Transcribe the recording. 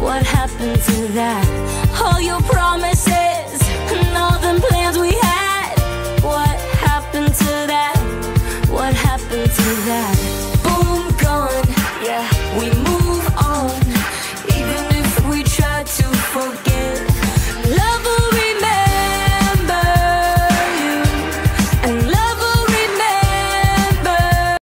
What happened to that? All your promises and all the plans we had. What happened to that? What happened to that? Boom, gone. Yeah, we move on. Even if we try to forget.